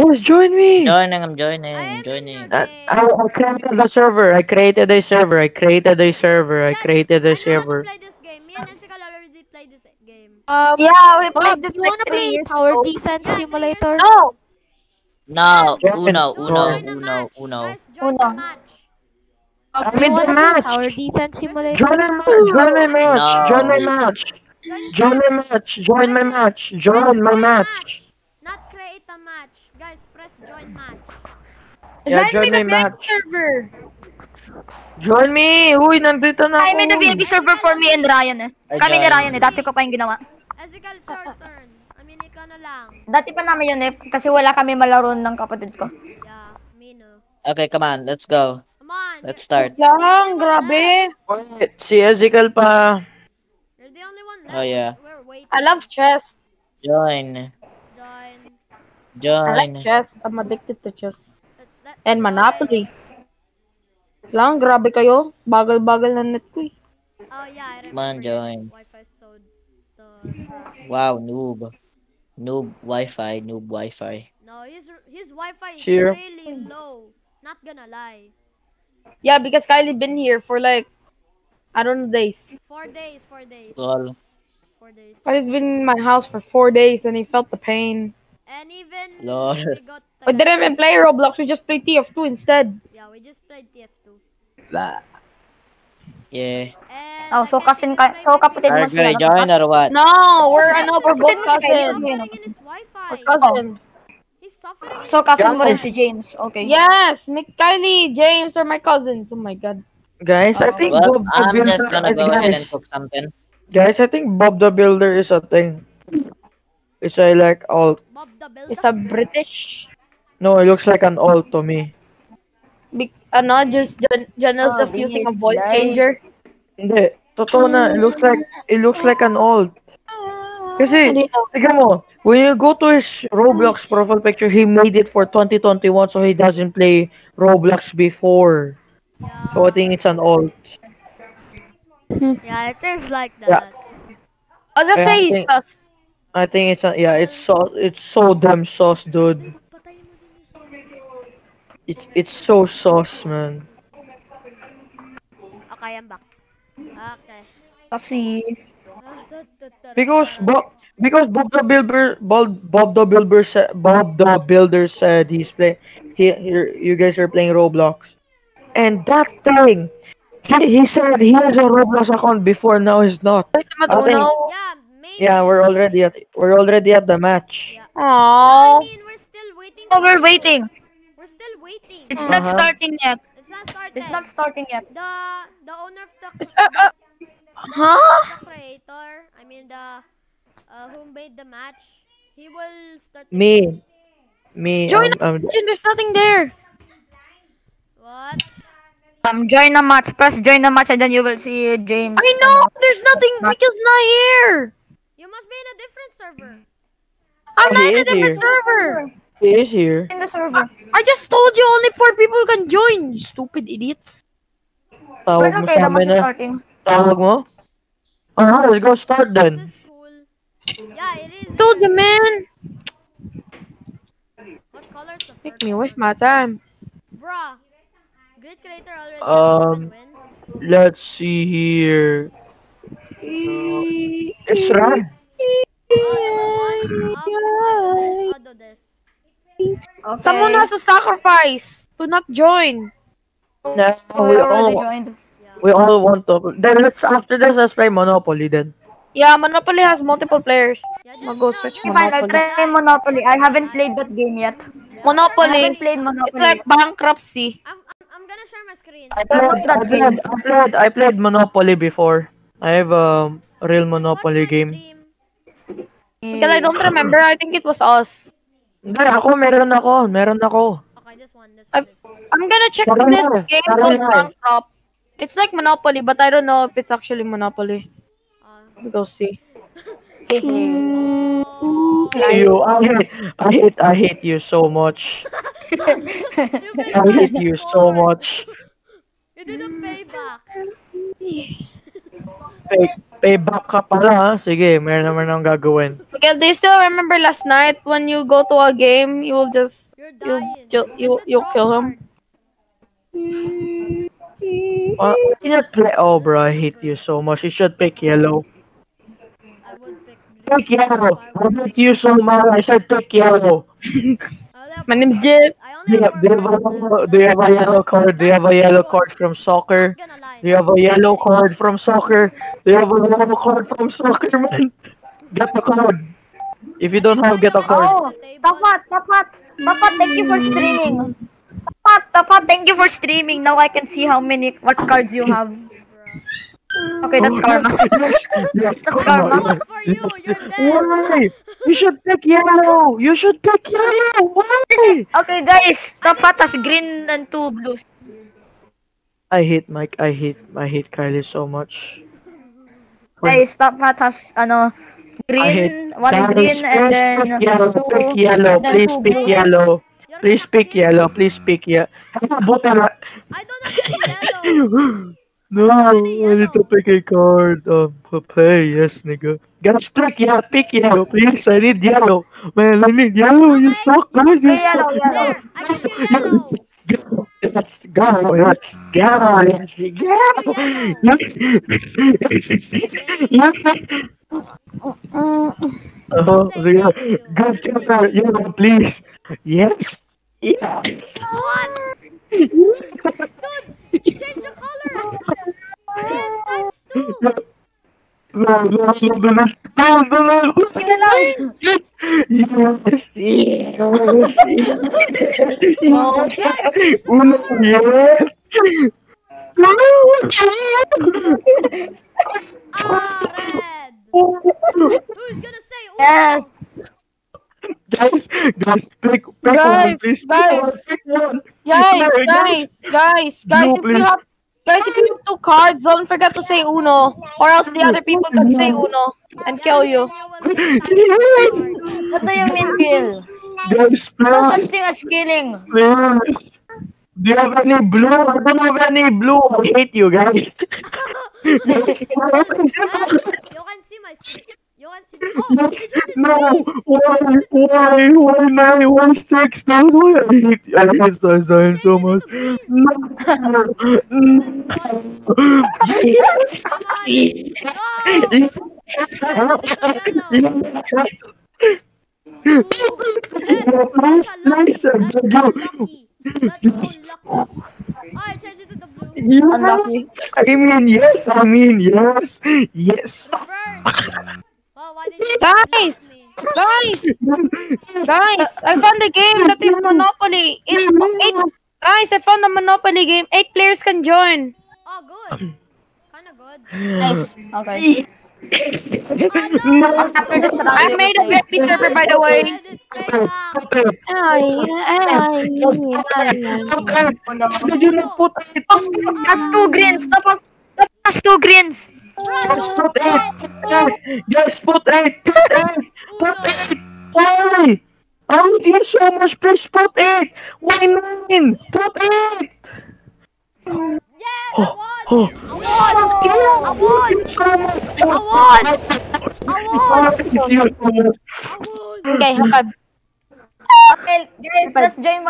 Guys, join me! Joining, I'm joining, I am in joining. Uh. I, I created the server. I created a server. I created a server. I created this- a I know how to server. play this game. Me and Jessica already played this game. Um, Yeah, we Bob, played do this you like wanna three play Tower ago. Defense Yeah, Simulator? No! No, Join, Uno, Uno, Uno. Uno. Join Uno. the match. I'm in the match. Tower Defense Simulator? Join my match. Join my match. Join my No. match. Guys, Join my match. Join my match. Join my match. Join match. Yeah, join the match. server. Join me. Uy, nandito na I ako. made the VIP server for me and Ryan eh. Kami ni. Ryan eh. Dati ko pa yung ginawa. Ezekiel, it's your turn. I mean, ikaw na lang. Dati pa namin yun eh. Kasi wala kami malaro ng kapatid ko. Yeah, me no. Okay, come on, let's go. Come on. Let's start. Lang, grabe. Wait, si Ezekiel pa. You're the only one left. Oh, yeah. We're waiting. I love chess. Join, Join. Join. chess. I'm addicted to chess. Let- let- And Monopoly. Lang, grabe kayo. Bagal-bagal na net ko eh. Oh yeah, I Come on, join. Wi-Fi so the Wow, noob. Noob Wi-Fi, noob Wi-Fi. No, his his Wi-Fi is Cheer. really low. Not gonna lie. Yeah, because Kylie been here for like, I don't know, days. Four days, four days, Lol. four days. Kylie's been in my house for four days and he felt the pain. And even Lol. we got We didn't even play Roblox, we just played TF2 instead. Yeah, we just played TF2. Yeah. And Oh, so cousin ka, so kapatid mo Are you gonna sila. join or what? No, we're ano, we're both He's cousins. We're cousins. He's suffering. in So cousin mo rin si James, okay. Yes, Kylie, James are my cousins. Oh my god. Guys, I think Well, Bob the I'm just Builder. gonna go ahead and Guys, cook something. guys, I think Bob the Builder is a thing. It's a like alt. Bob the Builder. It's a British. No, it looks like an alt to me. Big, ano, uh, just, Jan, Janelle's Oh, ah, just using a voice guys. changer. Hindi. Totoo na. It looks like it looks like an alt. Kasi, tignan mo, when you go to his Roblox profile picture, he made it for 2021 so he doesn't play Roblox before. Yeah. So I think it's an alt. Yeah, it is like that. Yeah. I'll just Kaya say he's think- sus. I think it's a, yeah, it's so it's so damn sauce, dude. It's it's so sauce, man. Okay, I'm back. Okay. Kasi, Because. Bob because Bob the Builder Bob, Bob the Builder said Bob the Builder said he's play he, he you guys are playing Roblox. And that thing he, he said he has a Roblox account before now he's not. I think-. Yeah. Yeah, we're already at we're already at the match. Yeah. Aww. I mean, we're still waiting. Oh, we're waiting. We're still waiting. It's Uh-huh. not starting yet. It's not started. It's not starting yet. The the owner of the It's, uh, uh, huh? the creator, I mean the uh, who made the match, he will start. Me. Me Join um, um, There's nothing there. What? Um, join the match. Press join the match and then you will see James. I know. There's nothing. Miguel's not here. You must be in a different server. I'm not in a different here. server. he is here. In the server. I just told you only four people can join. you Stupid idiots. Tawag mo sa amin na. starting. Tawag mo? Alright, let's go start This then. is cool. Yeah, it is. Told it you, man. What color is the Make me waste my time. Bruh. Great creator already Um, has seven wins. Let's see here. It's this. Someone has to sacrifice to not join. Oh, we I all joined. We all want to. Then let's after this let's play Monopoly then. Yeah, Monopoly has multiple players. I'll go no, search Okay, fine, I'll try Monopoly. I haven't played that game yet. Monopoly. played It's like bankruptcy. I'm, I'm, I'm gonna share my screen. I played, I played, I played, I played Monopoly before. I have a real Monopoly game. Because I don't remember. I think it was us. Hindi, ako, meron ako, meron ako. Okay, this one, this I- one. I'm gonna check Parang this na, game parang called na. Bankrupt. It's like Monopoly, but I don't know if it's actually Monopoly. Uh, We go see. You, I hate, I hate, I hate you so much. you paid I back hate you so before. much. You didn't pay back. Pay, payback ka pala, ha? Sige, meron naman akong gagawin. Miguel, do you still remember last night when you go to a game, you will just You- you- you- you kill him. Uh, I cannot play. Oh, bro, I hate you so much. You should pick yellow. I would pick Pick yellow. I hate you so much. I said pick yellow. My name's only Do you have do you a, do you have a yellow card? Do you have a yellow card from soccer? Do you have a yellow card from soccer? Do you have a yellow card from soccer, man? Get a card. If you don't have, get a card. Oh, Tapat, tapat, tapat, thank you for streaming. Tapat, tapat, thank you for streaming. Now I can see how many, what cards you have. Okay, that's karma. Yes, That's on. Good for you. You're dead. Why? You should pick yellow. You should pick yellow. Why? Okay, guys, tapat has green and two blues. I hate Mike. I hate. I hate Kylie so much. When- Guys, tapat has, ano, green, one Guys, green, and then pick yellow. two, Pick yellow. and then Please two pick blues. yellow. Please pick yellow. Please pick yellow. I don't have yellow. No, I need to pick a card. Um, for play, yes, nigga. Guys, pick yellow. Pick yellow, please. I need yellow. Man, I need yellow. You Okay. suck, guys. You Okay, yellow, suck. yellow. There, I give you yellow. Go. Let's go. Let's go. Let's go. Yes. Oh, Say yeah. thank you. Good job, yellow, please. Yes. Yes. What? Dude, change the color. Who's gonna say? Yes. Guys, guys, pick, pick one, Guys, please. guys. Pick one. Guys, Sorry, guys, guys, guys, No, if you please. have guys, if you have two cards, don't forget to say uno. Or else the other people can say uno and kill you. What do you mean kill? Guys, No such thing as killing. Please. Do you have any blue? I don't have any blue. I hate you guys. you can no, me? why, why, why nine, why six? That's why I hate. I hate this sign so much. No, no. Come on. Nice, nice, That's unlucky. That's unlucky. I change it to the blue. Yeah. Unlucky. I mean, yes, I mean, yes, yes. Mm. Guys! Guys, guys, I found a game that is Monopoly. It's eight. Guys, I found a Monopoly game. Eight players can join. Oh, good. Um. Kinda good. Nice. Okay. Oh, After this round, I made a play. VIP server, by the way. Edit payback. Ay, ay, Did you not put it? Has two greens. Tapos, has two greens. Guys, put eight. Guys, put eight. Put eight. Put eight. Why? I hate you so much. Please put eight. Why nine? Put eight. Yes, I won. Oh, I won. I won. I won. I won. I won. Okay, hakad. Okay, guys, let's join